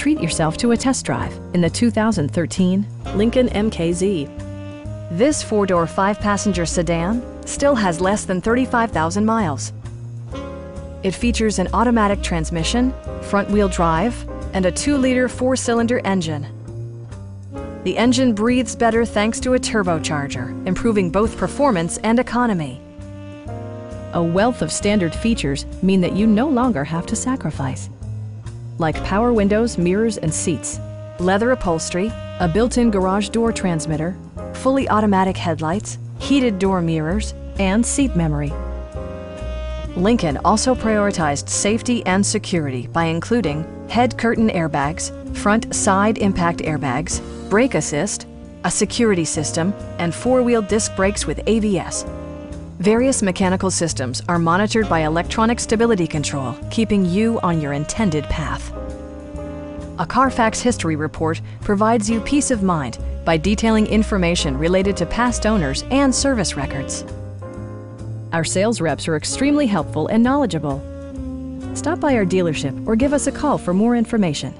treat yourself to a test drive in the 2013 Lincoln MKZ. This four-door, five-passenger sedan still has less than 35,000 miles. It features an automatic transmission, front-wheel drive, and a 2-liter four-cylinder engine. The engine breathes better thanks to a turbocharger, improving both performance and economy. A wealth of standard features mean that you no longer have to sacrifice. Like power windows, mirrors, and seats, leather upholstery, a built-in garage door transmitter, fully automatic headlights, heated door mirrors, and seat memory. Lincoln also prioritized safety and security by including head curtain airbags, front side impact airbags, brake assist, a security system, and four-wheel disc brakes with ABS. Various mechanical systems are monitored by electronic stability control, keeping you on your intended path. A Carfax history report provides you peace of mind by detailing information related to past owners and service records. Our sales reps are extremely helpful and knowledgeable. Stop by our dealership or give us a call for more information.